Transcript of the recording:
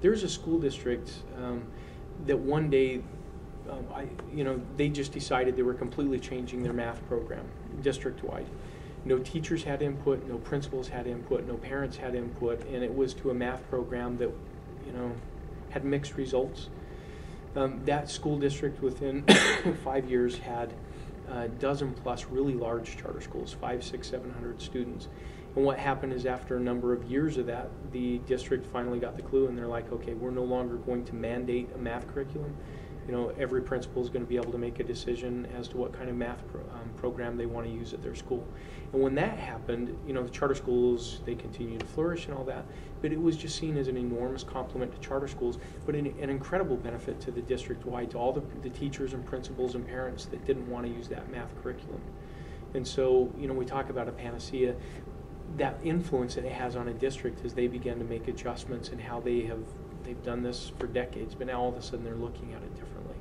There's a school district um, that one day, um, I, you know, they just decided they were completely changing their math program district-wide. No teachers had input, no principals had input, no parents had input, and it was to a math program that, you know, had mixed results. Um, that school district within five years had a dozen plus really large charter schools, five, six, seven hundred students. And what happened is after a number of years of that, the district finally got the clue and they're like, okay, we're no longer going to mandate a math curriculum. You know, every principal is going to be able to make a decision as to what kind of math pro- um, program they want to use at their school. And when that happened, you know, the charter schools, they continued to flourish and all that, but it was just seen as an enormous compliment to charter schools, but an, an incredible benefit to the district-wide, to all the, the teachers and principals and parents that didn't want to use that math curriculum. And so, you know, we talk about a panacea. That influence that it has on a district as they begin to make adjustments and how they have they've done this for decades, but now all of a sudden they're looking at it differently.